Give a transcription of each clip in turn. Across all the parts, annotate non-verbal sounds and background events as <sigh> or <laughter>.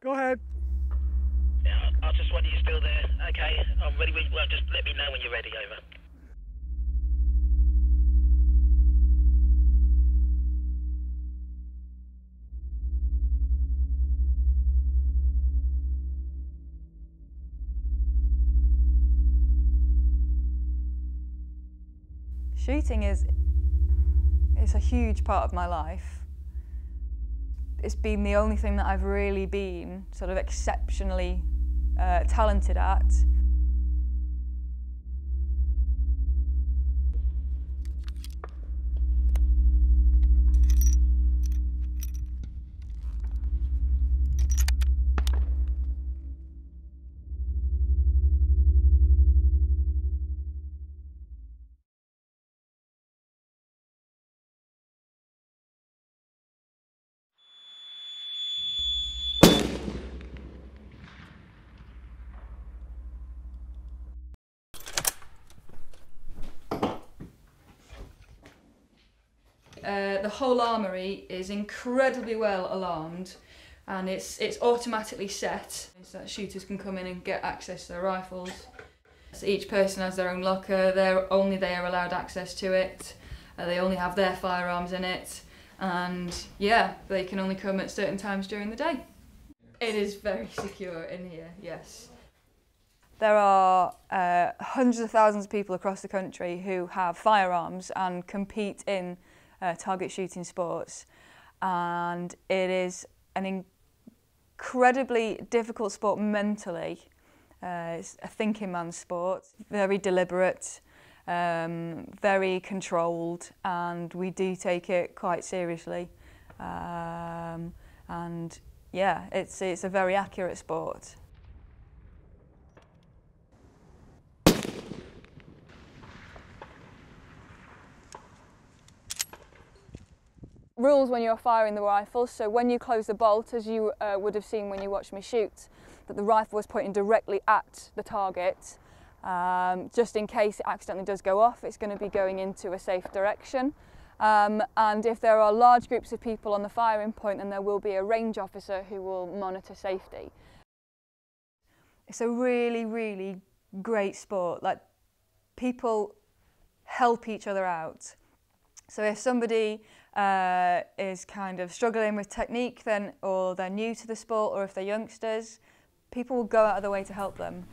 Go ahead. Yeah, I just wonder you're still there. Okay, I'm ready. Well, just let me know when you're ready. Over. Shooting is it's a huge part of my life. It's been the only thing that I've really been sort of exceptionally uh, talented at. Uh, the whole armory is incredibly well alarmed and it's it's automatically set so that shooters can come in and get access to their rifles. So each person has their own locker, they're only they are allowed access to it. Uh, they only have their firearms in it and yeah, they can only come at certain times during the day. It is very <laughs> secure in here, yes. There are uh, hundreds of thousands of people across the country who have firearms and compete in uh, target shooting sports and it is an incredibly difficult sport mentally. Uh, it's a thinking man's sport, very deliberate, um, very controlled and we do take it quite seriously. Um, and yeah, it's, it's a very accurate sport. Rules when you're firing the rifle. So when you close the bolt, as you uh, would have seen when you watched me shoot, that the rifle was pointing directly at the target. Um, just in case it accidentally does go off, it's going to be going into a safe direction. Um, and if there are large groups of people on the firing point, then there will be a range officer who will monitor safety. It's a really, really great sport. Like people help each other out. So if somebody uh, is kind of struggling with technique then, or they're new to the sport, or if they're youngsters, people will go out of their way to help them.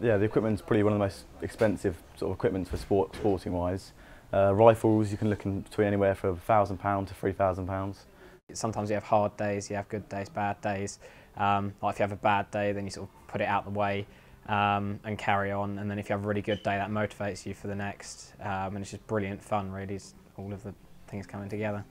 Yeah, the equipment's probably one of the most expensive sort of equipment for sport, sporting wise. Uh, rifles, you can look in between anywhere from £1,000 to £3,000. Sometimes you have hard days, you have good days, bad days. Um, like if you have a bad day, then you sort of put it out the way um, and carry on. And then if you have a really good day, that motivates you for the next. Um, and it's just brilliant fun, really, all of the things coming together.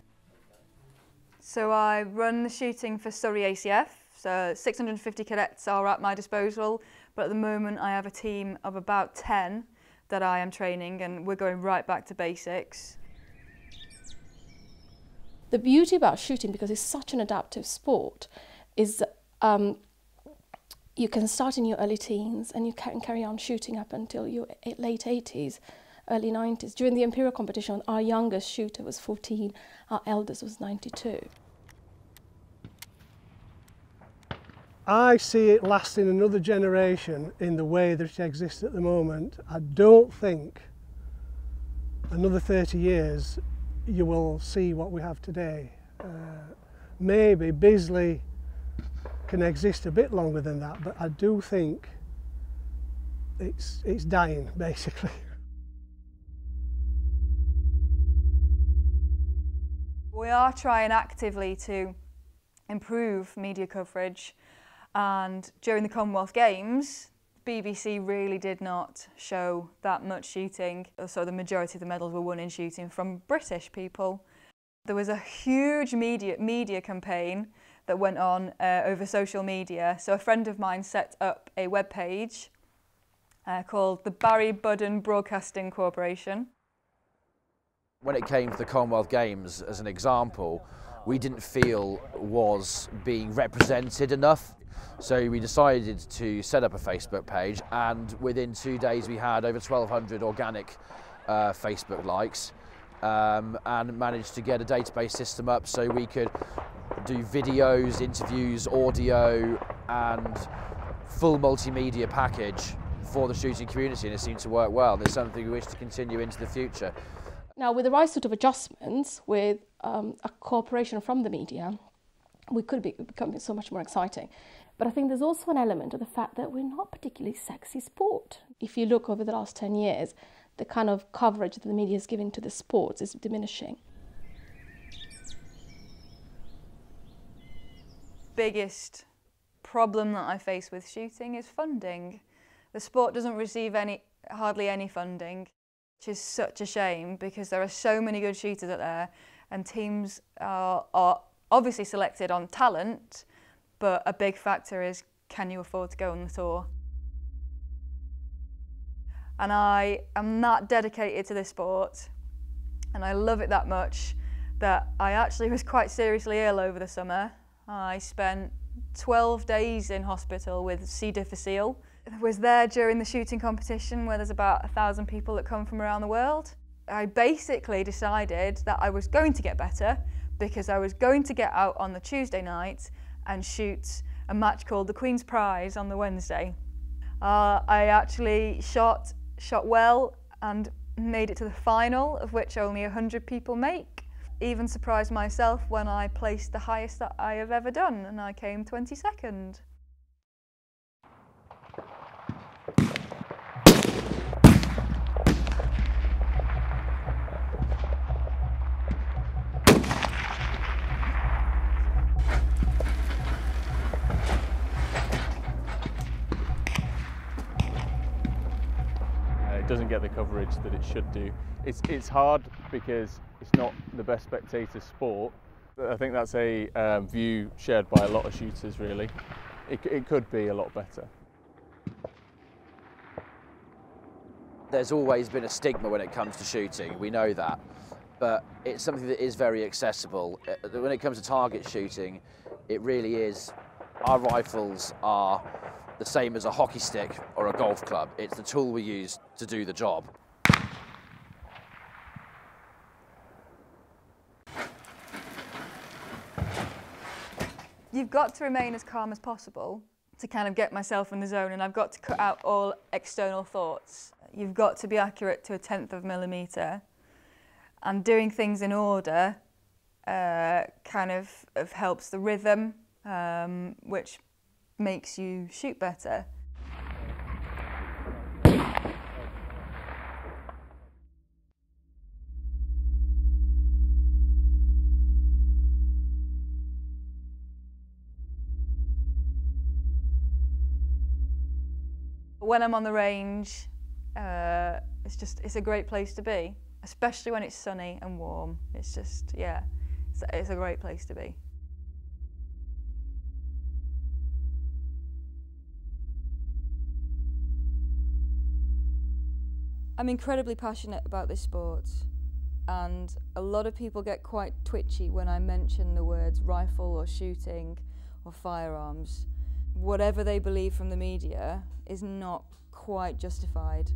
So I run the shooting for Surrey ACF. So 650 cadets are at my disposal, but at the moment I have a team of about 10 that I am training and we're going right back to basics. The beauty about shooting, because it's such an adaptive sport, is um, you can start in your early teens and you can carry on shooting up until your late 80s, early 90s. During the Imperial competition, our youngest shooter was 14, our eldest was 92. I see it lasting another generation in the way that it exists at the moment. I don't think another 30 years you will see what we have today. Uh, maybe Bisley can exist a bit longer than that, but I do think it's, it's dying, <laughs> basically. We are trying actively to improve media coverage and during the Commonwealth Games BBC really did not show that much shooting so the majority of the medals were won in shooting from British people. There was a huge media, media campaign that went on uh, over social media. So a friend of mine set up a web page uh, called the Barry Buddon Broadcasting Corporation. When it came to the Commonwealth Games, as an example, we didn't feel was being represented enough. So we decided to set up a Facebook page and within two days we had over 1,200 organic uh, Facebook likes um, and managed to get a database system up so we could do videos, interviews, audio, and full multimedia package for the shooting community, and it seemed to work well. There's something we wish to continue into the future. Now, with the right sort of adjustments, with um, a cooperation from the media, we could be becoming so much more exciting. But I think there's also an element of the fact that we're not particularly sexy sport. If you look over the last 10 years, the kind of coverage that the media is giving to the sports is diminishing. Biggest problem that I face with shooting is funding. The sport doesn't receive any hardly any funding, which is such a shame because there are so many good shooters out there and teams are, are obviously selected on talent, but a big factor is can you afford to go on the tour? And I am that dedicated to this sport and I love it that much that I actually was quite seriously ill over the summer. I spent 12 days in hospital with C. difficile. I was there during the shooting competition where there's about a thousand people that come from around the world. I basically decided that I was going to get better because I was going to get out on the Tuesday night and shoot a match called the Queen's Prize on the Wednesday. Uh, I actually shot shot well and made it to the final, of which only 100 people make. Even surprised myself when I placed the highest that I have ever done, and I came 22nd. Uh, it doesn't get the coverage that it should do. It's, it's hard because it's not the best spectator sport. I think that's a um, view shared by a lot of shooters really. It, it could be a lot better. There's always been a stigma when it comes to shooting, we know that. But it's something that is very accessible. Uh, When it comes to target shooting, it really is. Our rifles are the same as a hockey stick or a golf club. It's the tool we use to do the job. You've got to remain as calm as possible to kind of get myself in the zone and I've got to cut out all external thoughts. You've got to be accurate to a tenth of a millimetre and doing things in order uh, kind of, of helps the rhythm um, which makes you shoot better. When I'm on the range, uh, it's just it's a great place to be, especially when it's sunny and warm. It's just yeah, it's, it's a great place to be. I'm incredibly passionate about this sport, and a lot of people get quite twitchy when I mention the words rifle or shooting or firearms. Whatever they believe from the media is not quite justified.